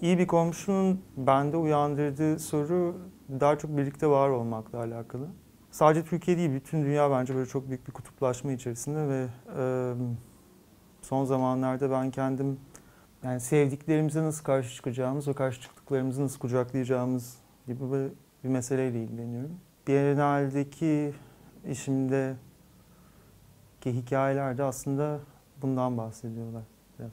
İyi bir komşunun bende uyandırdığı soru daha çok birlikte var olmakla alakalı. Sadece Türkiye değil, bütün dünya bence böyle çok büyük bir kutuplaşma içerisinde ve e, son zamanlarda ben kendim yani sevdiklerimize nasıl karşı çıkacağımız ve karşı çıktıklarımızı nasıl kucaklayacağımız gibi bir, bir meseleyle ilgileniyorum. Biennale'deki işimde ki hikayeler de aslında bundan bahsediyorlar biraz.